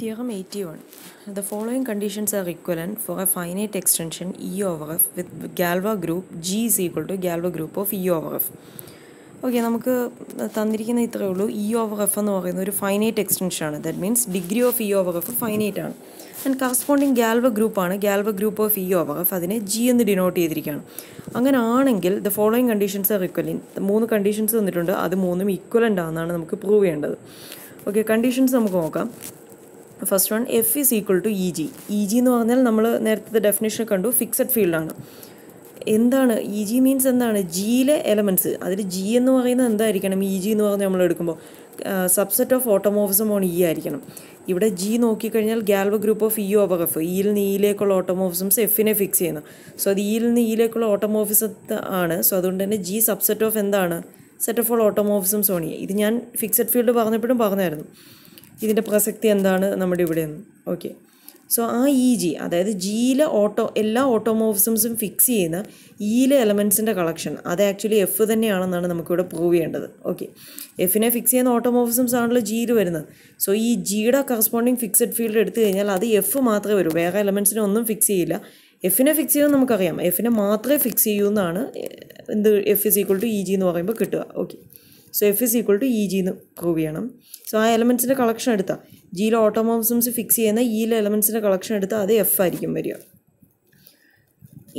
Theorem 81. The following conditions are equivalent for a finite extension E over F with Galois group G is equal to Galois group of E over F okay നമുക്ക് തന്നിരിക്കുന്ന ഇത്രയേ ഉള്ളൂ. E over F എന്ന് പറയുന്ന ഒരു finite extension ആണ്. That means degree of E over F finite ആണ്. And corresponding Galois ഗ്രൂപ്പാണ് Galois group of E over F അതിനെ ജി എന്ന് ഡിനോട്ട് ചെയ്തിരിക്കുകയാണ്. അങ്ങനെ ആണെങ്കിൽ the following conditions are equivalent മൂന്ന് കണ്ടീഷൻസ് തന്നിട്ടുണ്ട്. അത് മൂന്നും ഇക്വലന്റ് ആണെന്നാണ് നമുക്ക് പ്രൂവ് ചെയ്യേണ്ടത്. ഓക്കെ കണ്ടീഷൻസ് നമുക്ക് നോക്കാം. First one F is equal to E G E G എന്ന് പറഞ്ഞാൽ നമ്മൾ നേരത്തെ ഡെഫിനേഷൻ കണ്ടു ഫിക്സഡ് ഫീൽഡാണ് എന്താണ്? ഇ ജി മീൻസ് എന്താണ്? ജിയിലെ എലമെന്റ്സ് അതിൽ ജി എന്ന് പറയുന്നത് എന്തായിരിക്കണം? ഇ ജി എന്ന് പറഞ്ഞ് നമ്മൾ എടുക്കുമ്പോൾ subset of automorphism on E ആയിരിക്കണം. ഇവിടെ ജി നോക്കിക്കഴിഞ്ഞാൽ Galois group of E over F ഇയിൽ നിന്ന് ഇയിലേക്കുള്ള ഓട്ടോമോഫിസംസ് എഫിനെ ഫിക്സ് ചെയ്യുന്നു. സോ അത് ഇയിൽ നിന്ന് ഇയിലേക്കുള്ള ഓട്ടോമോഫിസത്ത് ആണ്. സോ അതുകൊണ്ട് തന്നെ ജി സബ്സെറ്റ് ഓഫ് എന്താണ്? Set of all automorphisms on E ഇത് ഞാൻ ഫിക്സഡ് ഫീൽഡ് പറഞ്ഞപ്പോഴും പറഞ്ഞായിരുന്നു. ഇതിന്റെ പ്രസക്തി എന്താണ് നമ്മുടെ ഇവിടെ നിന്ന് ഓക്കെ സോ ആ ഇ ജി അതായത് ജിയിലെ ഓട്ടോ എല്ലാ ഓട്ടോമോഫിസംസും ഫിക്സ് ചെയ്യുന്ന ഇയിലെ എലമെൻസിന്റെ കളക്ഷൻ അത് ആക്ച്വലി എഫ് തന്നെയാണെന്നാണ് നമുക്കിവിടെ പ്രൂവ് ചെയ്യേണ്ടത്. ഓക്കെ എഫിനെ ഫിക്സ് ചെയ്യുന്ന ഓട്ടോമോഫിസംസ് ആണല്ലോ ജിയിൽ വരുന്നത്. സോ ഈ ജിയുടെ കറസ്പോണ്ടിങ് ഫിക്സഡ് ഫീൽഡ് എടുത്തു കഴിഞ്ഞാൽ അത് എഫ് മാത്രമേ വരൂ. വേറെ എലമെൻസിനെ ഒന്നും ഫിക്സ് ചെയ്യില്ല. എഫിനെ ഫിക്സ് ചെയ്യുമെന്ന് നമുക്കറിയാം. എഫിനെ മാത്രമേ ഫിക്സ് ചെയ്യൂ എന്നാണ് എന്ത് F is equal to E G എന്ന് പറയുമ്പോൾ കിട്ടുക. Okay so F is equal to E G എന്ന് പ്രൂവ് ചെയ്യണം. സോ ആ എലമെൻസിന്റെ കളക്ഷൻ എടുത്താൽ ജിയിലെ ഓട്ടോമോസംസ് ഫിക്സ് ചെയ്യുന്ന ഇയിലെ എലമെൻസിന്റെ കളക്ഷൻ എടുത്താൽ അത് എഫ് ആയിരിക്കും വരിക.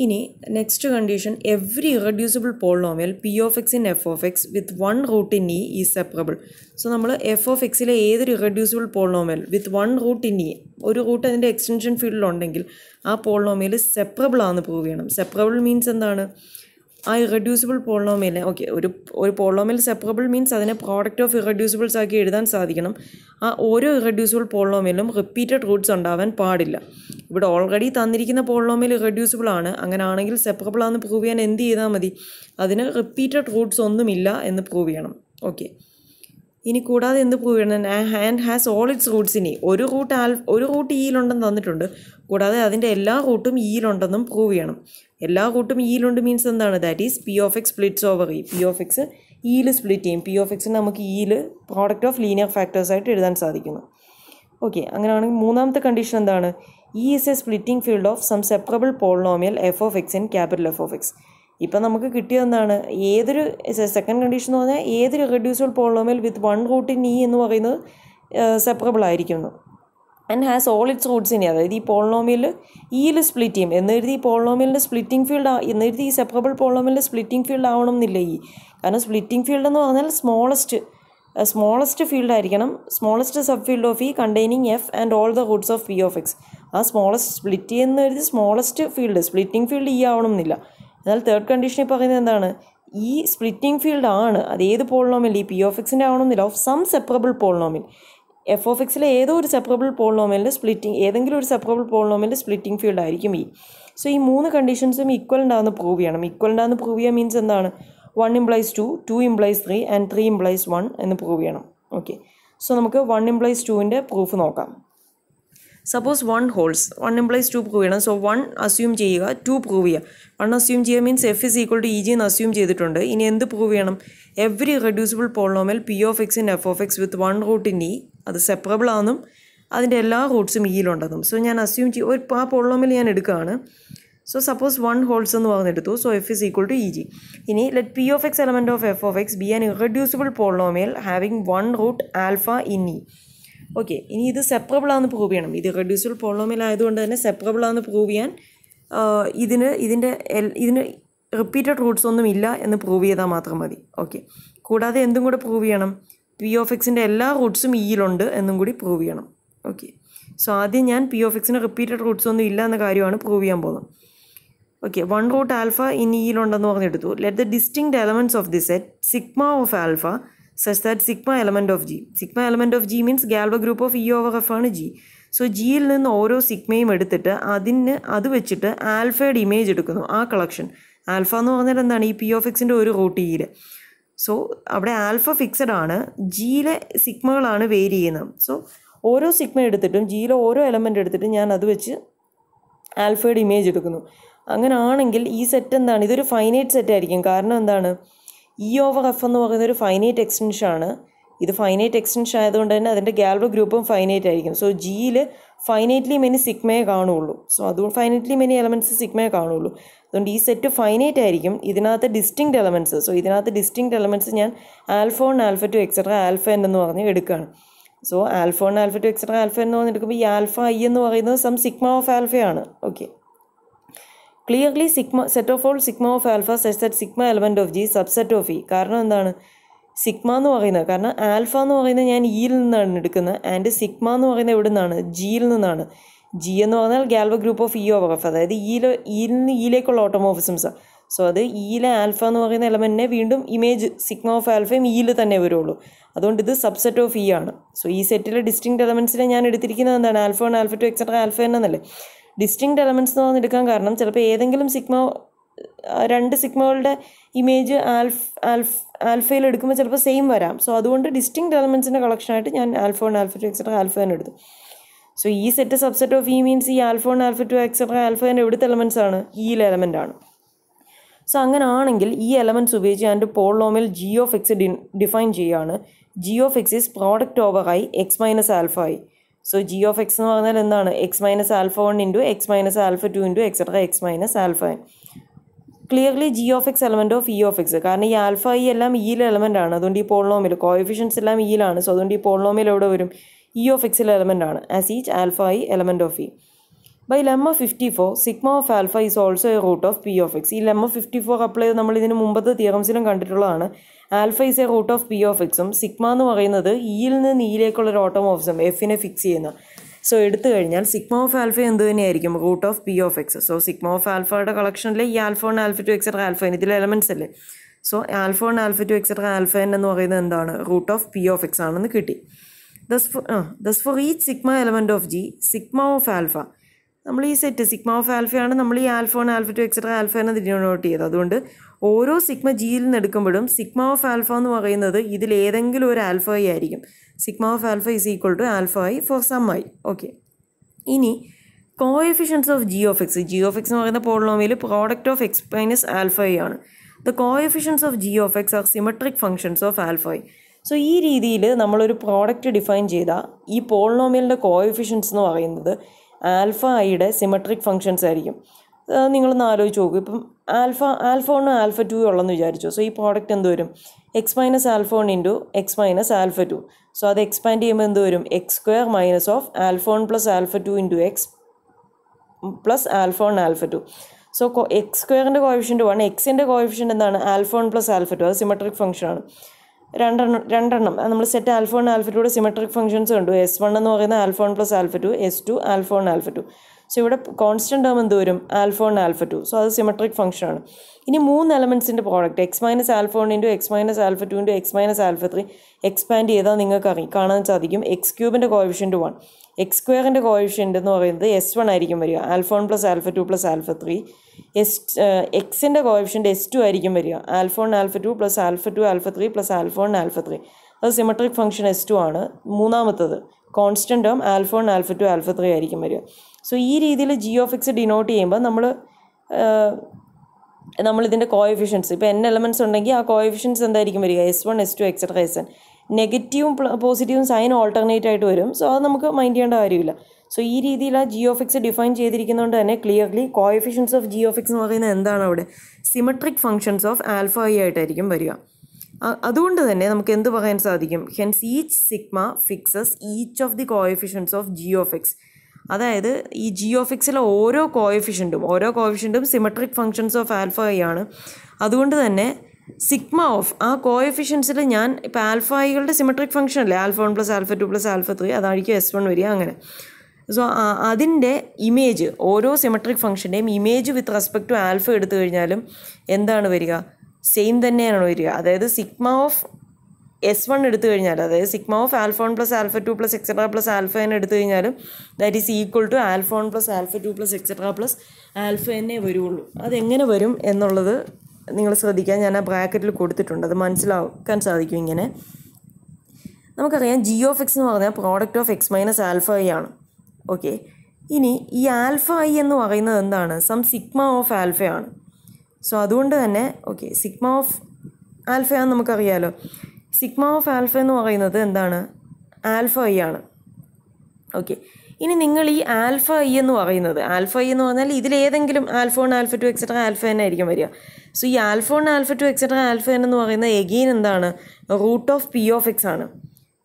ഇനി next condition every irreducible polynomial P of X in F of X with one root in E is separable so നമ്മൾ എഫ് ഓഫ് എക്സിലെ ഏതൊരു irreducible polynomial with one root in E ഒരു root അതിന്റെ extension ഫീൽഡിലുണ്ടെങ്കിൽ ആ polynomial separable ആണെന്ന് prove ചെയ്യണം. Separable means എന്താണ്? ആ ഇറഡ്യൂസിബിൾ പോളിനോമിയൽ ഓക്കെ ഒരു ഒരു പോളിനോമിയൽ സെപ്പറബിൾ മീൻസ് അതിനെ പ്രോഡക്റ്റ് ഓഫ് ഇറഡ്യൂസിബിൾസ് ആക്കി എഴുതാൻ സാധിക്കണം. ആ ഓരോ ഇറഡ്യൂസിബിൾ പോളിനോമിയലും റിപ്പീറ്റഡ് റൂട്ട്സ് ഉണ്ടാവാൻ പാടില്ല. ഇവിടെ ഓൾറെഡി തന്നിരിക്കുന്ന പോളിനോമിയൽ ഇറഡ്യൂസിബിൾ ആണ്. അങ്ങനെ ആണെങ്കിൽ സെപ്പറബിൾ ആണെന്ന് പ്രൂവ് ചെയ്യാൻ എന്ത് ചെയ്താൽ മതി? അതിന് റിപ്പീറ്റഡ് റൂട്ട്സ് ഒന്നുമില്ല എന്ന് പ്രൂവ് ചെയ്യണം. ഓക്കെ ഇനി കൂടാതെ എന്ത് പ്രൂവ് ചെയ്യണം? And has all its roots in E. ഒരു റൂട്ട് ആൽ ഒരു റൂട്ട് ഇയിലുണ്ടെന്ന് തന്നിട്ടുണ്ട്. കൂടാതെ അതിന്റെ എല്ലാ റൂട്ടും ഇയിലുണ്ടെന്നും പ്രൂവ് ചെയ്യണം. എല്ലാ കൂട്ടും ഇയിലുണ്ട് മീൻസ് എന്താണ്? That is p of x splits over E p of x ഇയിൽ സ്പ്ലിറ്റ് ചെയ്യും. പി ഓഫ് എക്സിന് നമുക്ക് ഇയിൽ പ്രോഡക്റ്റ് ഓഫ് ലീനിയർ ഫാക്ടേഴ്സ് ആയിട്ട് എഴുതാൻ സാധിക്കുന്നു. ഓക്കെ അങ്ങനെയാണെങ്കിൽ മൂന്നാമത്തെ കണ്ടീഷൻ എന്താണ്? E is a splitting field of some separable polynomial f of x in capital F of x ഇപ്പം നമുക്ക് കിട്ടിയത് എന്താണ്? ഏതൊരു സെക്കൻഡ് കണ്ടീഷൻ എന്ന് പറഞ്ഞാൽ ഏതൊരു reducible polynomial with one root in E എന്ന് പറയുന്നത് സെപ്പറബിൾ ആയിരിക്കുന്നു. And has all its roots in E അതായത് ഈ പോളിനോമിയൽ ഈയിൽ സ്പ്ലിറ്റ് ചെയ്യും. എന്നെഴുതി ഈ പോളിനോമിയലിന്റെ സ്പ്ലിറ്റിംഗ് ഫീൽഡ് എന്നെഴുതി ഈ സെപ്പറബിൾ പോളിനോമിയലിന്റെ സ്പ്ലിറ്റിംഗ് ഫീൽഡ് ആവണം എന്നില്ല ഈ. കാരണം സ്പ്ലിറ്റിംഗ് ഫീൽഡ് എന്ന് പറഞ്ഞാൽ സ്മോളസ്റ്റ് സ്മോളസ്റ്റ് ഫീൽഡ് ആയിരിക്കണം. Smallest subfield of E containing F and all the roots of p of x ആ സ്മോളസ്റ്റ് സ്പ്ലിറ്റ് ചെയ്യുന്ന എഴുതി smallest field splitting field E ആവണം എന്നില്ല എന്നാൽ തേർഡ് കണ്ടീഷനിൽ പറയുന്നത് എന്താണ്? ഈ സ്പ്ലിറ്റിംഗ് ഫീൽഡ് ആണ്. അത് ഏത് പോളിനോമിൽ ഈ പി ഓഫ് എക്സിന്റെ ആവണമെന്നില്ല. Of some separable polynomial f of എക്സിലെ ഏതോ ഒരു സെപ്പറബിൾ പോളിനോമിയലിന്റെ സ്പ്ലിറ്റിംഗ് ഏതെങ്കിലും ഒരു സെപ്പറബിൾ പോളിനോമിയലിന്റെ സ്പ്ലിറ്റിംഗ് ഫീൽഡ് ആയിരിക്കും ഈ. സോ ഈ മൂന്ന് കണ്ടീഷൻസും ഈക്വൽ ഉണ്ടാകുന്ന പ്രൂവ് ചെയ്യണം. ഈക്വൽ ഉണ്ടാകുന്ന പ്രൂവ് ചെയ്യാൻ മീൻസ് എന്താണ്? One implies two two implies three and three implies one എന്ന് പ്രൂവ് ചെയ്യണം. ഓക്കെ സോ നമുക്ക് വൺ ഇംപ്ലൈസ് ടുവിന്റെ പ്രൂഫ് നോക്കാം. Suppose one holds one implies two prove ചെയ്യണം. സോ വൺ അസ്യൂം ചെയ്യുക ടു പ്രൂവ് ചെയ്യുക. വൺ അസ്യൂം ചെയ്യുക means F is equal to E G എന്ന് അസ്യൂം ചെയ്തിട്ടുണ്ട്. ഇനി എന്ത് പ്രൂവ് ചെയ്യണം? Every reducible polynomial P of X in F of X with one root in E അത് separable ആണെന്നും അതിന്റെ എല്ലാ റൂട്ട്സും ഇയിലുണ്ടെന്നും സോ ഞാൻ അസ്യൂം ചെയ്യും ഒരു ആ പൊള്ളോമിൽ ഞാൻ എടുക്കുകയാണ്. സോ സപ്പോസ് വൺ ഹോൾസ് എന്ന് പറഞ്ഞെടുത്തു so F is equal to E G ഇനി let p of x element of F of x be an irreducible polynomial having one root alpha in E okay ഇനി ഇത് separable ആണെന്ന് prove ചെയ്യണം. ഇത് reducible polynomial ആയതുകൊണ്ട് തന്നെ separable ആണെന്ന് prove ചെയ്യാൻ ഇതിന് ഇതിന്റെ ഇതിന് റിപ്പീറ്റഡ് റൂട്ട്സ് ഒന്നും ഇല്ല എന്ന് പ്രൂവ് ചെയ്താൽ മാത്രം മതി. ഓക്കെ കൂടാതെ എന്തും കൂടെ പ്രൂവ് ചെയ്യണം? പി ഓഫ് എക്സിന്റെ എല്ലാ റൂട്ട്സും ഇയിലുണ്ട് എന്നും കൂടി പ്രൂവ് ചെയ്യണം. ഓക്കെ സോ ആദ്യം ഞാൻ പി ഓഫ് എക്സിന് റിപ്പീറ്റഡ് റൂട്ട്സ് ഒന്നും ഇല്ല എന്ന കാര്യമാണ് പ്രൂവ് ചെയ്യാൻ പോകുന്നത്. Okay one root alpha in ഇയിലുണ്ടെന്ന് പറഞ്ഞെടുത്തു. Let the distinct elements of the set sigma of alpha such that sigma element of G sigma element of G means Galois group of E over F ആണ് G so ജിയിൽ നിന്ന് ഓരോ സിഗ്മയും എടുത്തിട്ട് അതിന് അത് വെച്ചിട്ട് ആൽഫയുടെ image എടുക്കുന്നു. ആ കളക്ഷൻ ആൽഫ എന്ന് പറഞ്ഞാൽ എന്താണ്? ഈ പി ഓഫ് എക്സിന്റെ ഒരു റൂട്ട് ഇയിൽ സോ അവിടെ ആൽഫ ഫിക്സഡ് ആണ്. ജിയിലെ സിഗ്മകളാണ് വേരി ചെയ്യുന്നത്. സോ ഓരോ സിഗ്മ എടുത്തിട്ടും ജിയിലെ ഓരോ എലമെന്റ് എടുത്തിട്ടും ഞാൻ അത് വെച്ച് ആൽഫയുടെ ഇമേജ് എടുക്കുന്നു. അങ്ങനെയാണെങ്കിൽ ഈ സെറ്റ് എന്താണ്? ഇതൊരു ഫൈനൈറ്റ് സെറ്റ് ആയിരിക്കും. കാരണം എന്താണ്? ഇ ഓവർ എഫ് എന്ന് പറയുന്ന ഒരു ഫൈനൈറ്റ് എക്സ്റ്റൻഷൻ ആണ്. ഇത് ഫൈനൈറ്റ് എക്സ്റ്റൻഷൻ ആയതുകൊണ്ട് തന്നെ അതിന്റെ ഗാൽവ ഗ്രൂപ്പും ഫൈനൈറ്റ് ആയിരിക്കും. സോ ജിയിൽ ഫൈനൈറ്റ്ലി മെനി സിഗ്മയെ കാണുള്ളൂ സോ അതുകൊണ്ട് ഫൈനൈറ്റ്ലി മെനി എലമെന്റ്സ് സിഗ്മയെ കാണുള്ളൂ അതുകൊണ്ട് ഈ സെറ്റ് ഫൈനൈറ്റ് ആയിരിക്കും. ഇതിനകത്ത് ഡിസ്റ്റിങ്ക്ട് എലമെന്റ്സ് സോ ഇതിനകത്ത് ഡിസ്റ്റിങ്ക്ട് എലമെന്റ്സ് ഞാൻ alpha one alpha two etcetera alpha n എന്ന് പറഞ്ഞ് എടുക്കുകയാണ്. So alpha one alpha two etcetera alpha എന്ന് പറഞ്ഞ് എടുക്കുമ്പോൾ ഈ ആൽഫ ഐ എന്ന് പറയുന്നത് some sigma of ആൽഫയാണ് okay clearly sigma set of all sigma of alpha set set sigma element of G subset of E കാരണം എന്താണ്? സിഗ്മ എന്ന് പറയുന്നത്. കാരണം ആൽഫ എന്ന് പറയുന്നത് ഞാൻ ഇയിൽ നിന്നാണ് എടുക്കുന്നത്. ആൻഡ് സിഗ്മ എന്ന് പറയുന്നത് എവിടെ നിന്നാണ് ജിയിൽ നിന്നാണ്. ജി എന്ന് പറഞ്ഞാൽ Galois group of E over F അതായത് ഇയിൽ ഇയിൽ നിന്ന് ഇയിലേക്കുള്ള ഓട്ടോമോഫിസംസാണ് സോ അത് ഇയിലെ ആൽഫ എന്ന് പറയുന്ന എലമെന്റിനെ വീണ്ടും ഇമേജ് സിഗ്മ ഓഫ് ആൽഫയും ഇയിൽ തന്നെ വരുള്ളൂ അതുകൊണ്ട് ഇത് സബ്സെറ്റ് ഓഫ് ഇ ആണ്. സോ ഈ സെറ്റിലെ ഡിസ്റ്റിങ് എലമെന്റ്സിനെ ഞാൻ എടുത്തിരിക്കുന്നത് എന്താണ്? Alpha one alpha two etcetera alpha എന്നല്ലേ? ഡിസ്റ്റിങ് എലമെന്റ്സ് എന്ന് പറഞ്ഞെടുക്കാൻ കാരണം ചിലപ്പോൾ ഏതെങ്കിലും സിഗ്മ രണ്ട് സിഗ്മകളുടെ ഇമേജ് ആൽഫ് ആൽഫ് ആൽഫയിൽ എടുക്കുമ്പോൾ ചിലപ്പോൾ സെയിം വരാം. സോ അതുകൊണ്ട് ഡിസ്റ്റിങ്ക്ട് എലമെന്റ്സിന്റെ കളക്ഷനായിട്ട് ഞാൻ alpha one alpha two etcetera alpha എന്ന് എടുത്തു. സോ ഈ set subset of E means ഈ alpha one alpha two etcetera alpha എന്റെ എവിടുത്തെ എലമെൻസ് ആണ്? ഈ എലമെന്റ് ആണ്. സോ അങ്ങനെ ആണെങ്കിൽ ഈ എലമെന്റ്സ് ഉപയോഗിച്ച് ഞാൻ polynomial G of x define ചെയ്യുകയാണ് G of x is product over i x minus alpha i so G of x എന്ന് പറഞ്ഞാൽ എന്താണ്? X minus alpha one into x minus alpha two into etcetera x minus alpha n clearly G of x element of E of x കാരണം ഈ alpha E എല്ലാം ഇയിലെ element ആണ്. അതുകൊണ്ട് ഈ polynomial coefficients എല്ലാം ഇയിലാണ് സോ അതുകൊണ്ട് ഈ പോളിനോമിൽ എവിടെ വരും? ഇ ഓഫ് എക്സിലെ എലമെന്റ് ആണ്. As each alpha E element of E by lemma fifty four sigma of alpha is also a root of P of X ഈ ലെമ്മ ഫിഫ്റ്റി ഫോർ അപ്ലൈ ചെയ്ത് നമ്മൾ ഇതിന് മുമ്പത്തെ തിയറംസിലും കണ്ടിട്ടുള്ളതാണ്. Alpha is a root of p of എക്സും sigma എന്ന് പറയുന്നത് ഇയിൽ നിന്ന് ഇയിലേക്കുള്ള ഒരു ഓട്ടോമോഫിസം എഫിനെ ഫിക്സ് ചെയ്യുന്ന. സോ എടുത്തു കഴിഞ്ഞാൽ സിഗ്മ ഓഫ് ആൽഫ എന്ത് തന്നെയായിരിക്കും? Root of p of x so sigma of ആൽഫയുടെ കളക്ഷനിൽ ഈ alpha one alpha two etcetera alpha ഇതിലെ എലമെന്റ്സ് അല്ലേ? So alpha one alpha two etcetera alpha എന്ന് പറയുന്നത് എന്താണ്? Root of p of x ആണെന്ന് കിട്ടി. Thus for thus for each sigma element of G sigma of alpha നമ്മൾ ഈ set sigma of ആൽഫയാണ് നമ്മൾ ഈ alpha one alpha two etcetera alpha എന്ന് ഡിനോട്ട് ചെയ്തത്. അതുകൊണ്ട് ഓരോ സിഗ്മ ജിയിൽ നിന്ന് എടുക്കുമ്പോഴും സിഗ്മ ഓഫ് ആൽഫ എന്ന് പറയുന്നത് ഇതിൽ ഏതെങ്കിലും ഒരു ആൽഫ ആയിരിക്കും sigma of alpha is equal to alpha i for some i okay. ഇനി coefficients of G of x G of x എന്ന് പറയുന്ന പോളിനോമിയിൽ product of x minus alpha i ആണ്. The coefficients of G of x are symmetric functions of alpha i so ഈ രീതിയിൽ നമ്മളൊരു product define ചെയ്താൽ ഈ പോളിനോമിയലിന്റെ കോഎഫിഷ്യൻസ് എന്ന് പറയുന്നത് ആൽഫ ഐയുടെ സിമെട്രിക് ഫംഗ്ഷൻസ് ആയിരിക്കും. നിങ്ങളൊന്ന് ആലോചിച്ച് നോക്കും. ഇപ്പം ആൽഫ ആൽഫ വണ്ണും ആൽഫ ടു ഉള്ളെന്ന് വിചാരിച്ചു. സോ ഈ പ്രോഡക്റ്റ് എന്ത് വരും? X minus alpha one into x minus alpha two so അത് എക്സ്പാൻഡ് ചെയ്യുമ്പോൾ എന്ത് വരും? X square minus of alpha one plus alpha two into x plus alpha one alpha two so x സ്ക്വയറിന്റെ coefficient one എക്സിന്റെ coefficient എന്താണ്? Alpha one plus alpha two അത് symmetric ഫംഗ്ഷനാണ് രണ്ടെണ്ണം രണ്ടെണ്ണം. നമ്മൾ സെറ്റ് ആൽഫോൺ ആൽഫ ടുയുടെ സിമെട്രിക് ഫംഗ്ഷൻസ് കണ്ടു. എസ് വൺ എന്ന് പറയുന്ന alpha one plus alpha two s two alpha one alpha two so ഇവിടെ കോൺസ്റ്റന്റ് ടേം എന്ത് വരും? Alpha one alpha two so അത് സിമെട്രിക് ഫംഗ്ഷനാണ് ഇനി മൂന്ന് എലമെൻസിന്റെ product x minus alpha one into x minus alpha two into x minus alpha three expand ചെയ്താൽ നിങ്ങൾക്ക് അറിയാം. കാണാൻ സാധിക്കും. എക്സ് ക്യൂബിന്റെ കോവിഷ്യന്റ് വൺ എക്സ് സ്ക്വയറിന്റെ കോവിഷ്യന്റ് എന്ന് പറയുന്നത് എസ് വൺ ആയിരിക്കും വരിക. Alpha one plus alpha two plus alpha three s എക്സിന്റെ കോവിഷ്യന്റ് എസ് ടു ആയിരിക്കും വരിക. Alpha one alpha two plus alpha two alpha three plus alpha one alpha three അത് symmetric function S two ആണ്. മൂന്നാമത്തത് constant term alpha one alpha two alpha three ആയിരിക്കും വരിക. So ഈ രീതിയിൽ ജി ഓഫ് എക്സ് ഡിനോട്ട് ചെയ്യുമ്പോൾ നമ്മൾ നമ്മളിതിന്റെ കോയഫിഷ്യൻസ് ഇപ്പോൾ എൻ എലമെന്റ്സ് ഉണ്ടെങ്കിൽ ആ കോയഫിഷ്യൻസ് എന്തായിരിക്കും വരിക? S one s two etcetera s n നെഗറ്റീവും പോസിറ്റീവും സൈൻ ഓൾട്ടർനേറ്റ് ആയിട്ട് വരും. സോ അത് നമുക്ക് മൈൻഡ് ചെയ്യേണ്ട കാര്യമില്ല. സോ ഈ രീതിയിൽ ആ ജി ഓഫ് എക്സ് ഡിഫൈൻ ചെയ്തിരിക്കുന്നതുകൊണ്ട് തന്നെ clearly coefficients of G of x എന്ന് പറയുന്നത് എന്താണ് അവിടെ? Symmetric functions of alpha i ആയിട്ടായിരിക്കും വരിക. അതുകൊണ്ട് തന്നെ നമുക്ക് എന്ത് പറയാൻ സാധിക്കും? Hence each sigma fixes each of the coefficients of G of x അതായത് ഈ ജി ഓഫ് എക്സിലെ ഓരോ കോയഫിഷ്യന്റും ഓരോ കോയഫിഷ്യന്റും symmetric functions of alpha i ആണ്. അതുകൊണ്ട് തന്നെ സിഗ്മ ഓഫ് ആ കോയഫിഷ്യൻസിൽ ഞാൻ ഇപ്പോൾ ആൽഫായികളുടെ സിമെട്രിക് ഫംഗ്ഷൻ അല്ലേ? Alpha one plus alpha two plus alpha three അതായിരിക്കും എസ് വൺ വരിക അങ്ങനെ. സോ അതിന്റെ ഇമേജ് ഓരോ symmetric ഫംഗ്ഷന്റെയും image with respect to alpha എടുത്തു കഴിഞ്ഞാലും എന്താണ് വരിക? സെയിം തന്നെയാണ് വരിക. അതായത് സിഗ്മ ഓഫ് എസ് വൺ എടുത്തു കഴിഞ്ഞാൽ അതായത് sigma of alpha one plus alpha two plus etcetera plus alpha n എടുത്തു കഴിഞ്ഞാലും that is equal to alpha one plus alpha two plus etcetera plus alpha എന്നേ വരുള്ളൂ. അതെങ്ങനെ വരും എന്നുള്ളത് നിങ്ങൾ ശ്രദ്ധിക്കാൻ ഞാൻ ആ ബ്രാക്കറ്റിൽ കൊടുത്തിട്ടുണ്ട്. അത് മനസ്സിലാക്കാൻ സാധിക്കും ഇങ്ങനെ. നമുക്കറിയാം ജി ഓഫ് എക്സ് എന്ന് പറഞ്ഞാൽ product of x minus alpha i ആണ്. ഓക്കെ ഇനി ഈ ആൽഫ ഐ എന്ന് പറയുന്നത് എന്താണ്? സം സിഗ്മ ഓഫ് ആൽഫയാണ് സോ അതുകൊണ്ട് തന്നെ ഓക്കെ സിഗ്മ ഓഫ് ആൽഫയാണെന്ന് നമുക്കറിയാലോ. സിഗ്മ ഓഫ് ആൽഫ എന്ന് പറയുന്നത് എന്താണ്? ആൽഫ ഐ ആണ്. ഓക്കെ ഇനി നിങ്ങൾ ഈ ആൽഫ ഐ എന്ന് പറയുന്നത് ആൽഫ ഐ എന്ന് പറഞ്ഞാൽ ഇതിലേതെങ്കിലും alpha one alpha two etcetera alpha n ആയിരിക്കും വരിക. സോ ഈ alpha one alpha two etcetera alpha n എന്ന് പറയുന്ന എഗെയിൻ എന്താണ്? Root of p of x ആണ്.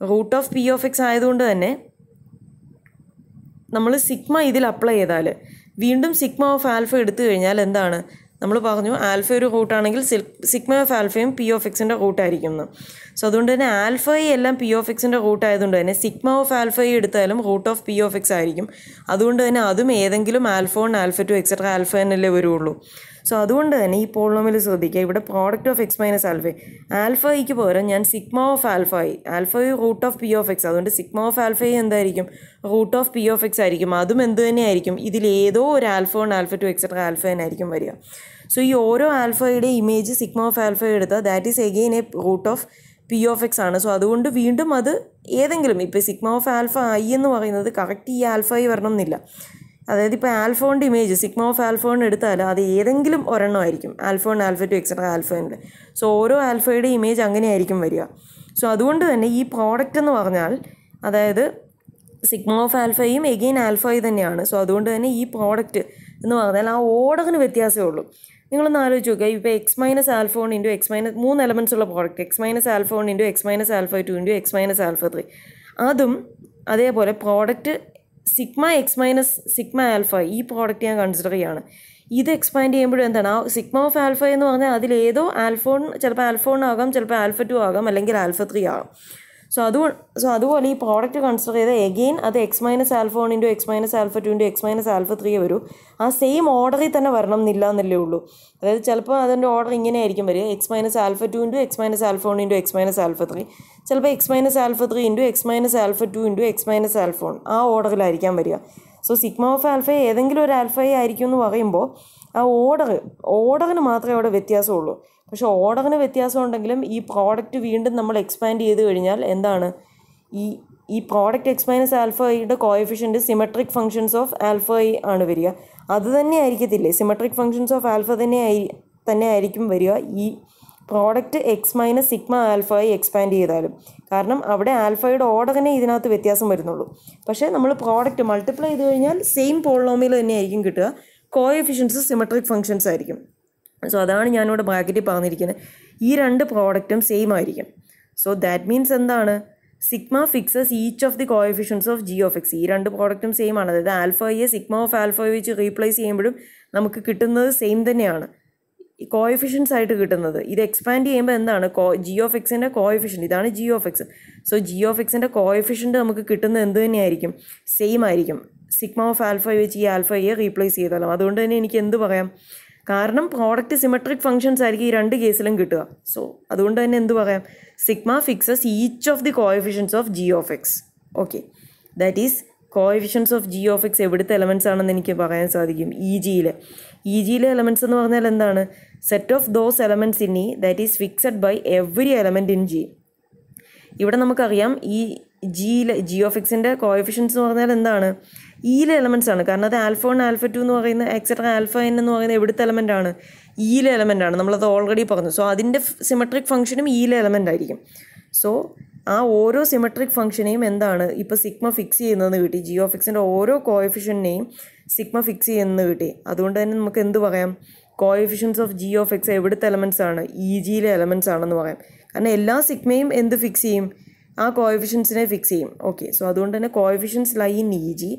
Root of p of x ആയതുകൊണ്ട് തന്നെ നമ്മൾ സിഗ്മ ഇതിൽ അപ്ലൈ ചെയ്താൽ വീണ്ടും സിഗ്മ ഓഫ് ആൽഫ എടുത്തു കഴിഞ്ഞാൽ എന്താണ്? നമ്മൾ പറഞ്ഞു ആൽഫ ഒരു റൂട്ടാണെങ്കിൽ സിഗ്മ ഓഫ് ആൽഫയും പി ഓഫ് എക്സിന്റെ റൂട്ടായിരിക്കും സോ അതുകൊണ്ട് തന്നെ ആൽഫ എല്ലാം പി ഓഫ് എക്സിന്റെ റൂട്ട് ആയതുകൊണ്ട് തന്നെ സിഗ്മ ഓഫ് ആൽഫ എടുത്താലും root of p of x ആയിരിക്കും. അതുകൊണ്ട് തന്നെ അതും ഏതെങ്കിലും alpha one alpha two etcetera alpha എന്നല്ലേ വരുള്ളൂ. സോ അതുകൊണ്ട് തന്നെ ഈ പോളിനോമിൽ ശ്രദ്ധിക്കുക. ഇവിടെ product of x minus alpha alpha ഐക്ക് പകരം ഞാൻ sigma of alpha alpha root of p of x അതുകൊണ്ട് സിഗ്മ ഓഫ് ആൽഫ എന്തായിരിക്കും? Root of p of x ആയിരിക്കും. അതും എന്ത് തന്നെയായിരിക്കും? ഇതിൽ ഏതോ ഒരു alpha one alpha two etcetera alpha എന്നായിരിക്കും വരിക. സോ ഈ ഓരോ ആൽഫയുടെ ഇമേജ് സിഗ്മ ഓഫ് ആൽഫ എടുത്താൽ that is again a root of p of x ആണ്. സോ അതുകൊണ്ട് വീണ്ടും അത് ഏതെങ്കിലും ഇപ്പോൾ സിഗ്മ ഓഫ് ആൽഫ ഐ എന്ന് പറയുന്നത് കറക്റ്റ് ഈ ആൽഫ ഐ വരണം എന്നില്ല. അതായത് ഇപ്പോൾ ആൽഫോണിന്റെ image sigma of alpha one എടുത്താൽ അത് ഏതെങ്കിലും ഒരെണ്ണം ആയിരിക്കും. Alpha one alpha two etcetera ആൽഫോണിന്റെ so ഓരോ ആൽഫയുടെ ഇമേജ് അങ്ങനെയായിരിക്കും വരിക. സോ അതുകൊണ്ട് തന്നെ ഈ പ്രോഡക്റ്റ് എന്ന് പറഞ്ഞാൽ അതായത് സിഗ്മ ഓഫ് ആൽഫയും എഗെയിൻ ആൽഫയും തന്നെയാണ്. സോ അതുകൊണ്ട് തന്നെ ഈ പ്രോഡക്റ്റ് എന്ന് പറഞ്ഞാൽ ആ ഓർഡറിന് വ്യത്യാസമേ ഉള്ളൂ. നിങ്ങളൊന്ന് ആലോചിച്ച് നോക്കുക ഇപ്പോൾ x minus alpha one into x minus മൂന്ന് എലമെന്റ്സ് ഉള്ള product x minus alpha one into x minus alpha two into x minus alpha three അതും അതേപോലെ product sigma x minus sigma alpha ഈ പ്രോഡക്റ്റ് ഞാൻ കൺസിഡർ ചെയ്യുകയാണ് ഇത് expand ചെയ്യുമ്പോഴും എന്താണ്? ആ സിഗ്മ ഓഫ് ആൽഫ എന്ന് പറഞ്ഞാൽ അതിലേതോ ആൽഫോൺ ചിലപ്പോൾ ആൽഫോൺ ആകാം ചിലപ്പോൾ ആൽഫ ടു ആകാം അല്ലെങ്കിൽ ആൽഫ ത്രീ ആകാം. സോ അത് സോ അതുപോലെ ഈ പ്രോഡക്റ്റ് കൺസിഡർ ചെയ്ത് എഗെയിൻ അത് x minus alpha one into x minus alpha two into x minus alpha three വരും. ആ സെയിം ഓർഡറിൽ തന്നെ വരണം എന്നില്ല എന്നല്ലേ ഉള്ളൂ. അതായത് ചിലപ്പോൾ അതിന്റെ ഓർഡർ ഇങ്ങനെ ആയിരിക്കും വരിക. X minus alpha two into x minus alpha one into x minus alpha three ചിലപ്പോൾ x minus alpha three into x minus alpha two into x minus alpha one ആ ഓർഡറിലായിരിക്കാൻ വരിക. സോ സിഗ്മ ഓഫ് ആൽഫ ഏതെങ്കിലും ഒരു ആൽഫയെ ആയിരിക്കും എന്ന് പറയുമ്പോൾ ആ ഓർഡർ ഓർഡറിന് മാത്രമേ അവിടെ വ്യത്യാസമുള്ളൂ. പക്ഷേ ഓർഡറിന് വ്യത്യാസം ഉണ്ടെങ്കിലും ഈ പ്രോഡക്റ്റ് വീണ്ടും നമ്മൾ എക്സ്പാൻഡ് ചെയ്ത് കഴിഞ്ഞാൽ എന്താണ്? ഈ ഈ പ്രോഡക്റ്റ് എക്സ് മൈനസ് ആൽഫയുടെ coefficient symmetric functions of alpha i ആണ് വരിക. അത് തന്നെ ആയിരിക്കത്തില്ലേ? സിമെട്രിക് ഫംഗ്ഷൻസ് ഓഫ് ആൽഫ തന്നെ ആയി തന്നെ ആയിരിക്കും വരിക. ഈ product x minus sigma alpha i expand ചെയ്താലും. കാരണം അവിടെ ആൽഫയുടെ ഓർഡറിനെ ഇതിനകത്ത് വ്യത്യാസം വരുന്നുള്ളൂ. പക്ഷേ നമ്മൾ പ്രോഡക്റ്റ് മൾട്ടിപ്ലൈ ചെയ്ത് കഴിഞ്ഞാൽ സെയിം പോളിനോമിയൽ തന്നെ ആയിരിക്കും കിട്ടുക. കോയഫിഷ്യൻസ് സിമെട്രിക് ഫംഗ്ഷൻസ് ആയിരിക്കും. സോ അതാണ് ഞാനിവിടെ ബ്രാക്കറ്റിൽ പറഞ്ഞിരിക്കുന്നത്. ഈ രണ്ട് പ്രോഡക്റ്റും സെയിം ആയിരിക്കും. സോ ദാറ്റ് മീൻസ് എന്താണ്? Sigma fixes each of the coefficients of g of x ഈ രണ്ട് പ്രോഡക്റ്റും സെയിം ആണ്. അതായത് ആൽഫയെ സിഗ്മ ഓഫ് ആൽഫ വെച്ച് റീപ്ലേസ് ചെയ്യുമ്പോഴും നമുക്ക് കിട്ടുന്നത് സെയിം തന്നെയാണ്. കോയഫിഷ്യൻസ് ആയിട്ട് കിട്ടുന്നത്. ഇത് എക്സ്പാൻഡ് ചെയ്യുമ്പോൾ എന്താണ്? കോ ജി ഓഫ് എക്സിന്റെ കോയഫിഷ്യന്റ് ഇതാണ് g of x so g of എക്സിന്റെ കോയഫിഷ്യന്റ് നമുക്ക് കിട്ടുന്നത് എന്ത് തന്നെയായിരിക്കും? സെയിം ആയിരിക്കും. സിഗ്മ ഓഫ് ആൽഫ വെച്ച് ഈ ആൽഫയെ റീപ്ലേസ് ചെയ്താലും. അതുകൊണ്ട് തന്നെ എനിക്ക് എന്ത് പറയാം? കാരണം പ്രോഡക്റ്റ് സിമെട്രിക് ഫങ്ഷൻസ് ആയിരിക്കും ഈ രണ്ട് കേസിലും കിട്ടുക. സോ അതുകൊണ്ട് തന്നെ എന്ത് പറയാം? Sigma fixes each of the coefficients of G of X okay that is coefficients of G of X എവിടുത്തെ എലമെന്റ്സ് ആണെന്ന് എനിക്ക് പറയാൻ സാധിക്കും? ഇ ജിയിലെ ഇ ജിയിലെ എലമെന്റ്സ് എന്ന് പറഞ്ഞാൽ എന്താണ്? Set of those elements in e that is fixed by every element in g ഇവിടെ നമുക്കറിയാം ഈ ജിയിലെ ജി ഓഫ് എക്സിന്റെ കോയഫിഷ്യൻസ് എന്ന് പറഞ്ഞാൽ എന്താണ്? ഈയിലെ എലമെന്റ്സ് ആണ്. കാരണം അത് ആൽഫ വൺ ആൽഫ ടു എന്ന് പറയുന്ന എക്സെട്ര ആൽഫ എൻ എന്ന് പറയുന്ന എവിടുത്തെ എലമെന്റ് ആണ്. ഈയിലെ എലമെന്റ് ആണ്. നമ്മളത് ഓൾറെഡി പറഞ്ഞു. സോ അതിന്റെ സിമെട്രിക് ഫംഗ്ഷനും ഈയിലെ എലമെന്റ് ആയിരിക്കും. സോ ആ ഓരോ സിമെട്രിക് ഫംഗ്ഷനെയും എന്താണ്? ഇപ്പോൾ സിഗ്മ ഫിക്സ് ചെയ്യുന്നതെന്ന് കിട്ടി. ജി ഓഫ് എക്സിന്റെ ഓരോ കോയഫിഷ്യന്റെയും സിഗ്മ ഫിക്സ് ചെയ്യുന്നത് കിട്ടി. അതുകൊണ്ട് തന്നെ നമുക്ക് എന്ത് പറയാം? Coefficients of g of x എവിടുത്തെ എലമെന്റ്സ് ആണ്? ഇ ജിയിലെ എലമെന്റ്സ് ആണെന്ന് പറയാം. കാരണം എല്ലാ സിഗ്മയും എന്ത് ഫിക്സ് ചെയ്യും? ആ കോയഫിഷ്യൻസിനെ ഫിക്സ് ചെയ്യും. ഓക്കെ സോ അതുകൊണ്ട് തന്നെ coefficients lie in e g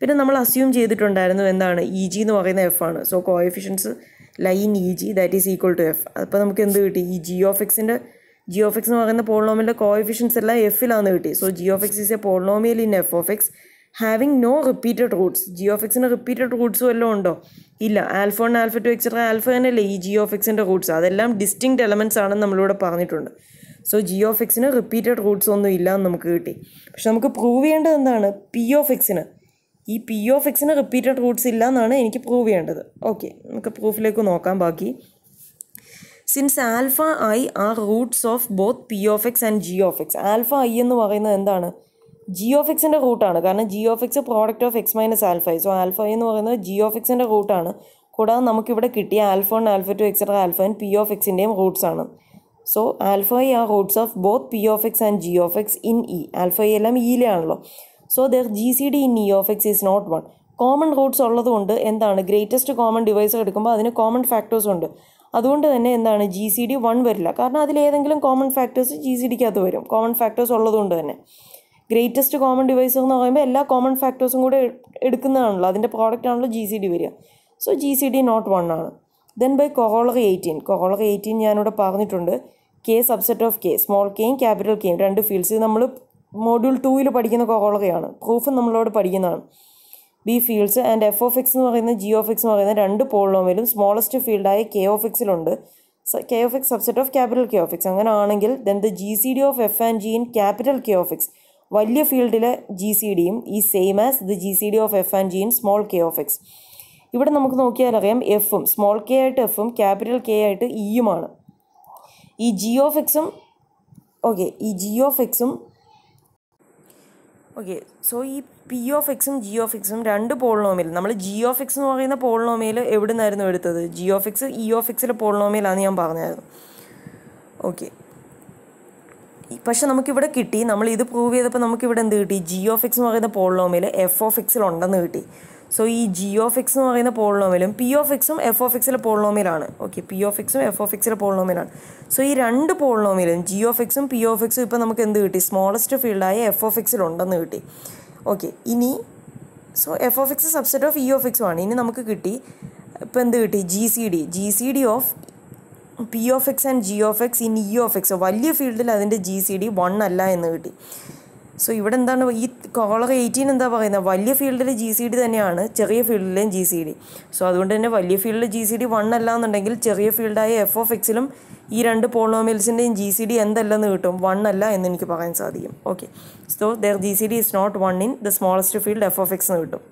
പിന്നെ നമ്മൾ അസ്യൂം ചെയ്തിട്ടുണ്ടായിരുന്നു എന്താണ്? ഇ ജി എന്ന് പറയുന്ന എഫ് ആണ്. So coefficients lie in E G that is equal to F അപ്പോൾ നമുക്ക് എന്ത് കിട്ടി? ഈ ജി ഓഫ് എക്സിന്റെ ജി ഓഫ് എക്സ് എന്ന് പറയുന്ന പോളിനോമിന്റെ കോയഫിഷ്യൻസ് എല്ലാം എഫിലാണ് കിട്ടി. So G of X is a polynomial in F of X having no repeated roots G of എക്സിന് റിപ്പീറ്റഡ് റൂട്ട്സ് എല്ലാം ഉണ്ടോ? ഇല്ല. Alpha one alpha two etcetera alpha തന്നെയല്ലേ ഈ ജി ഓഫ് എക്സിന്റെ റൂട്ട്സ് അതെല്ലാം ഡിസ്റ്റിങ്ക്ട് എലമെന്റ്സ് ആണെന്ന് നമ്മളിവിടെ പറഞ്ഞിട്ടുണ്ട്. സോ ജി ഓഫ് എക്സിന് റിപ്പീറ്റഡ് റൂട്ട്സ് ഒന്നും ഇല്ല എന്ന് നമുക്ക് കിട്ടി. പക്ഷെ നമുക്ക് പ്രൂവ് ചെയ്യേണ്ടത് എന്താണ്? പി ഓഫ് എക്സിന് ഈ പി ഓഫ് എക്സിന് റിപ്പീറ്റഡ് റൂട്ട്സ് ഇല്ല എന്നാണ് എനിക്ക് പ്രൂവ് ചെയ്യേണ്ടത്. ഓക്കെ നമുക്ക് പ്രൂഫിലേക്ക് നോക്കാം ബാക്കി. Since alpha i are roots of both p of x and g of x alpha i എന്ന് പറയുന്നത് എന്താണ്? ജി ഓഫ് എക്സിന്റെ റൂട്ടാണ് കാരണം g of x product of x minus alpha i so alpha i എന്ന് പറയുന്നത് ജി ഓഫ് എക്സിന്റെ റൂട്ടാണ് കൂടാതെ നമുക്കിവിടെ കിട്ടിയ alpha one alpha two etcetera alpha p of എക്സിന്റെയും roots ആണ്. So alpha i are roots of both p of x and g of x in e alpha i എല്ലാം ഇയിലാണല്ലോ so their G C D in e of x is not one common roots ഉള്ളതുകൊണ്ട് എന്താണ്? Greatest common device എടുക്കുമ്പോൾ അതിന് common factors ഉണ്ട്. അതുകൊണ്ട് തന്നെ എന്താണ്? G C D one വരില്ല. കാരണം അതിലേതെങ്കിലും കോമൺ ഫാക്ടേഴ്സ് ജി സി ഡിക്കകത്ത് വരും. കോമൺ ഫാക്ടേഴ്സ് ഉള്ളതുകൊണ്ട് തന്നെ. ഗ്രേറ്റസ്റ്റ് കോമൺ ഡിവൈസ് എന്ന് പറയുമ്പോൾ എല്ലാ കോമൺ ഫാക്ടേഴ്സും കൂടെ എടുക്കുന്നതാണല്ലോ. അതിന്റെ പ്രോഡക്റ്റ് ആണല്ലോ ജി സി ഡി വരിക. So G C D not one ആണ്. Then by corollary eighteen corollary eighteen ഞാനിവിടെ പറഞ്ഞിട്ടുണ്ട്. K subset of k small കെയും ക്യാപിറ്റൽ കെയും രണ്ട് ഫീൽഡ്സ് നമ്മൾ മോഡ്യൂൾ ടൂവിൽ പഠിക്കുന്ന കൊറോളകയാണ് പ്രൂഫ് നമ്മളോട് പഠിക്കുന്നതാണ്. Be fields and f of x എന്ന് പറയുന്ന ജി ഓഫ് എക്സ് എന്ന് പറയുന്ന രണ്ട് പോളിനോമിയലും സ്മോളസ്റ്റ് ഫീൽഡായ k of എക്സിലുണ്ട് k of x subset of capital k of x അങ്ങനെ ആണെങ്കിൽ then the G C D of f and g in capital k of x വലിയ ഫീൽഡിലെ ജി സി ഡിയും ഈ same as the G C D of f and g in small k of x ഇവിടെ നമുക്ക് നോക്കിയാൽ അറിയാം എഫും small K ആയിട്ട് എഫും ക്യാപിറ്റൽ കെ ആയിട്ട് ഇയുമാണ് ഈ ജി ഓഫ് എക്സും ഓക്കെ ഈ ജി ഓഫ് എക്സും ഓക്കെ സോ ഈ പി ഓഫ് എക്സും ജി ഓഫ് എക്സും രണ്ട് പോളിനോമിയൽ നമ്മൾ ജി ഓഫ് എക്സ് എന്ന് പറയുന്ന പോളിനോമിയൽ എവിടെ നിന്നായിരുന്നു എടുത്തത് g of x e of എക്സിലെ പോളിനോമിയലാണെന്ന് ഞാൻ പറഞ്ഞായിരുന്നു. ഓക്കെ പക്ഷെ നമുക്കിവിടെ കിട്ടി നമ്മൾ ഇത് പ്രൂവ് ചെയ്തപ്പോൾ നമുക്കിവിടെ എന്ത് കിട്ടി? ജി ഓഫ് എക്സ് എന്ന് പറയുന്ന പോളിനോമിയൽ എഫ് ഓഫ് എക്സിൽ ഉണ്ടെന്ന് കിട്ടി. സോ ഈ ജി ഓഫ് എക്സ് എന്ന് പറയുന്ന പോളിനോമിയലും പി ഓഫ് എക്സും എഫ് ഓഫ് എക്സിലെ പോളിനോമിയലാണ് ഓക്കെ പി ഓഫ് എക്സും എഫ് ഓഫ് എക്സിലെ പോളിനോമിയലാണ് സോ ഈ രണ്ട് പോളിനോമിയലും ജി ഓഫ് എക്സും പി ഓഫ് എക്സും ഇപ്പോൾ നമുക്ക് എന്ത് കിട്ടി സ്മോളസ്റ്റ് ഫീൽഡായ എഫ് ഓഫ് എക്സിലുണ്ടെന്ന് കിട്ടി ഓക്കെ ഇനി so f of x subset of e of എക്സും ആണ് ഇനി നമുക്ക് കിട്ടി ഇപ്പോൾ എന്ത് കിട്ടി G C D G C D of p of x and g of x in e of x വലിയ ഫീൽഡിൽ അതിന്റെ ജി സി ഡി വൺ അല്ല എന്ന് കിട്ടി സോ ഇവിടെ എന്താണ് ഈ കോളർ എയ്റ്റീൻ എന്താ പറയുന്നത് വലിയ ഫീൽഡിൽ ജി സി ഡി തന്നെയാണ് ചെറിയ ഫീൽഡിലെയും ജി സി ഡി സോ അതുകൊണ്ട് തന്നെ വലിയ ഫീൽഡിൽ ജി സി ഡി വൺ അല്ല എന്നുണ്ടെങ്കിൽ ചെറിയ ഫീൽഡായ എഫ് ഓഫ് എക്സിലും ഈ രണ്ട് പോളോമിൽസിന്റെയും ജി സി ഡി എന്തല്ലെന്ന് കിട്ടും? വൺ അല്ല എന്ന് എനിക്ക് പറയാൻ സാധിക്കും. Okay so their G C D is not one in the smallest field f of x എന്ന് കിട്ടും.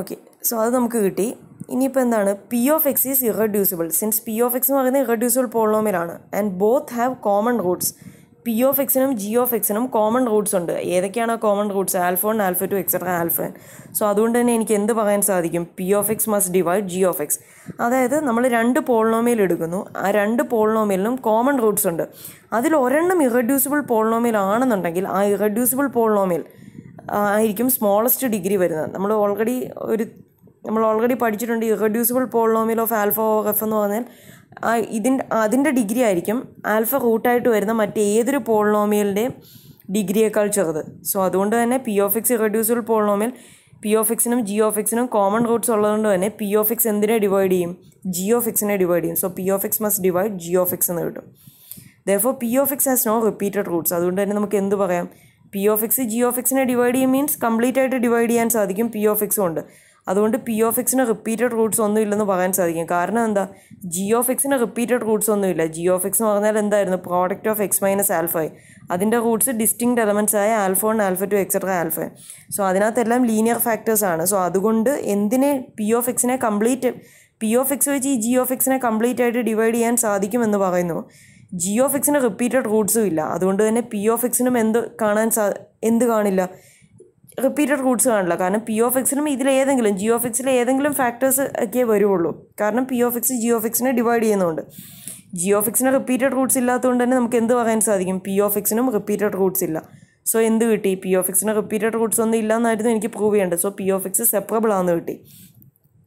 ഓക്കെ സോ അത് നമുക്ക് കിട്ടി. ഇനിയിപ്പോൾ എന്താണ്? P of x is irreducible since p of x എന്ന് പറയുന്നത് irreducible പോളോമിലാണ് and both have common roots p of എക്സിനും g of എക്സിനും കോമൺ റൂട്ട്സ് ഉണ്ട്. ഏതൊക്കെയാണ് common roots alpha one alpha two etcetera alpha so അതുകൊണ്ട് തന്നെ എനിക്ക് എന്ത് പറയാൻ സാധിക്കും? P of x must divide g of x അതായത് നമ്മൾ രണ്ട് പോളിനോമിയൽ എടുക്കുന്നു. ആ രണ്ട് പോളിനോമിയലിനും കോമൺ റൂട്ട്സ് ഉണ്ട്. അതിൽ ഒരെണ്ണം ഇറഡ്യൂസിബിൾ പോളിനോമിയൽ ആണെന്നുണ്ടെങ്കിൽ ആ ഇറഡ്യൂസിബിൾ പോളിനോമിയൽ ആയിരിക്കും സ്മോളസ്റ്റ് ഡിഗ്രി വരുന്നത്. നമ്മൾ ഓൾറെഡി ഒരു നമ്മൾ ഓൾറെഡി പഠിച്ചിട്ടുണ്ട് irreducible polynomial of alpha of f എന്ന് പറഞ്ഞാൽ ഇതിന്റെ അതിന്റെ ഡിഗ്രി ആയിരിക്കും ആൽഫ റൂട്ടായിട്ട് വരുന്ന മറ്റേതൊരു പോളിനോമിയലിന്റെയും ഡിഗ്രിയേക്കാൾ ചെറുത് സോ അതുകൊണ്ട് തന്നെ p of x irreducible polynomial p of എക്സിനും g of എക്സിനും കോമൺ റൂട്ട്സ് ഉള്ളതുകൊണ്ട് തന്നെ പി ഓഫ് എക്സ് എന്തിനെ ഡിവൈഡ് ചെയ്യും ജി ഓഫ് എക്സിനെ ഡിവൈഡ് ചെയ്യും so p of x must divide g of x എന്ന് കിട്ടും though p of x has no repeated roots അതുകൊണ്ട് തന്നെ നമുക്ക് എന്ത് പറയാം p of x g of എക്സിനെ divide ചെയ്യും മീൻസ് കംപ്ലീറ്റ് ആയിട്ട് ഡിവൈഡ് ചെയ്യാൻ സാധിക്കും പി ഓഫ് എക്സും ഉണ്ട് അതുകൊണ്ട് പി ഓഫ് എക്സിന് റിപ്പീറ്റഡ് റൂട്ട്സ് ഒന്നും ഇല്ലെന്ന് പറയാൻ സാധിക്കും. കാരണം എന്താ? ജി ഓഫ് എക്സിന് റിപ്പീറ്റഡ് റൂട്ട്സ് ഒന്നുമില്ല ജി ഓഫ് എക്സ് എന്ന് പറഞ്ഞാൽ എന്തായിരുന്നു? Product of X minus alpha അതിന്റെ റൂട്ട്സ് ഡിസ്റ്റിങ്ക്ട് എലമെന്റ്സ് ആയ alpha one alpha two etcetera alpha so അതിനകത്തെല്ലാം linear factors ആണ്. സോ അതുകൊണ്ട് എന്തിനെ പി ഓഫ് എക്സിനെ കംപ്ലീറ്റ് പി ഓഫ് എക്സ് വെച്ച് ഈ ജി ഓഫ് എക്സിനെ കംപ്ലീറ്റ് ആയിട്ട് ഡിവൈഡ് ചെയ്യാൻ സാധിക്കുമെന്ന് പറയുന്നു? ജി ഓഫ് എക്സിന് റിപ്പീറ്റഡ് റൂട്ട്സും ഇല്ല. അതുകൊണ്ട് തന്നെ പി ഓഫ് എക്സിനും എന്ത് കാണാൻ സാ എന്ത് കാണില്ല? റിപ്പീറ്റഡ് റൂട്ട്സ് കാണില്ല കാരണം പി ഓഫ് എക്സിനും ഇതിലേതെങ്കിലും ജി ഓഫ് എക്സിലെ ഏതെങ്കിലും ഫാക്ടേഴ്സ് ഒക്കെ വരുള്ളൂ കാരണം P of X G of എക്സിനെ divide ചെയ്യുന്നുണ്ട് ജി ഓഫ് എക്സിന് റിപ്പീറ്റഡ് റൂട്ട്സ് ഇല്ലാത്തതുകൊണ്ട് തന്നെ നമുക്ക് എന്ത് പറയാൻ സാധിക്കും പി ഓഫ് എക്സിനും റിപ്പീറ്റഡ് റൂട്ട്സ് ഇല്ല സോ എന്ത് കിട്ടി പി ഓഫ് എക്സിന് റിപ്പീറ്റഡ് റൂട്ട്സ് ഒന്നും ഇല്ല എന്നായിരുന്നു എനിക്ക് പ്രൂവ് ചെയ്യേണ്ടത് so P of X separable ആണെന്ന് കിട്ടി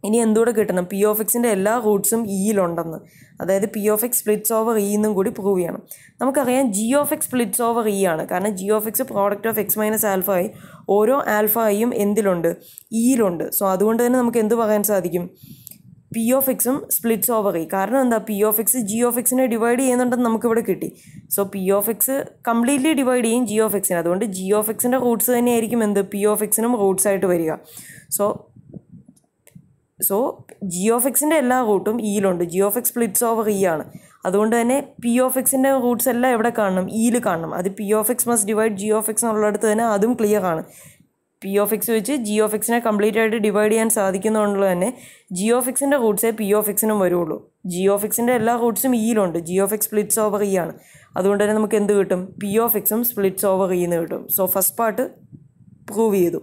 ഇനി എന്തുകൂടെ കിട്ടണം പി ഓഫ് എക്സിന്റെ എല്ലാ റൂട്ട്സും ഇയിലുണ്ടെന്ന് അതായത് P of X splits over E എന്നും കൂടി പ്രൂവ് ചെയ്യണം നമുക്കറിയാം G of X splits over E ആണ് കാരണം G of X product of X minus alpha ആയി ഓരോ ആൽഫ ഐയും എന്തിലുണ്ട്? ഇയിലുണ്ട് സോ അതുകൊണ്ട് തന്നെ നമുക്ക് എന്ത് പറയാൻ സാധിക്കും? പി ഓഫ് എക്സും സ്പ്ലിറ്റ്സ് ഓവർ ഇ കാരണം എന്താ? P of X G of എക്സിനെ divide ചെയ്യുന്നുണ്ടെന്ന് നമുക്കിവിടെ കിട്ടി. So P of X completely divide ചെയ്യും ജി ഓഫ് എക്സിനെ അതുകൊണ്ട് ജി ഓഫ് എക്സിന്റെ റൂട്ട്സ് തന്നെയായിരിക്കും എന്ത്? പി ഓഫ് എക്സിനും റൂട്ട്സ് ആയിട്ട് വരിക. സോ സോ ജി ഓഫ് എക്സിന്റെ എല്ലാ റൂട്ടും ഇയിലുണ്ട് G of X splits over E ആണ്. അതുകൊണ്ട് തന്നെ പി ഓഫ് എക്സിന്റെ റൂട്ട്സ് എല്ലാം എവിടെ കാണണം ഇയിൽ കാണണം അത് P of X must divide G of X എന്നുള്ളിടത്ത് തന്നെ അതും ക്ലിയർ ആണ് പി ഓഫ് എക്സ് വെച്ച് ജി ഓഫ് എക്സിനെ കംപ്ലീറ്റ് ആയിട്ട് ഡിവൈഡ് ചെയ്യാൻ സാധിക്കുന്നതുകൊണ്ട് തന്നെ ജി ഓഫ് എക്സിന്റെ റൂട്ട്സേ പി ഓഫ് എക്സിനും വരുള്ളൂ ജി ഓഫ് എക്സിന്റെ എല്ലാ റൂട്ട്സും ഇയിലുണ്ട് G of X splits over E ആണ് അതുകൊണ്ട് തന്നെ നമുക്ക് എന്ത് കിട്ടും പി ഓഫ് എക്സും സ്പ്ലിറ്റ്സ് ഓവർ ഇ എന്ന് കിട്ടും സോ ഫസ്റ്റ് പാർട്ട് പ്രൂവ് ചെയ്തു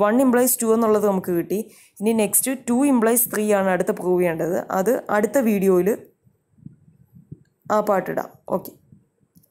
വൺ ഇംപ്ലൈസ് ടു എന്നുള്ളത് നമുക്ക് കിട്ടി ഇനി നെക്സ്റ്റ് ടു ഇംപ്ലൈസ് ത്രീ ആണ് അടുത്ത പ്രൂവ് ചെയ്യേണ്ടത് അത് അടുത്ത വീഡിയോയിൽ ആ പാട്ടിടാം. ഓക്കെ.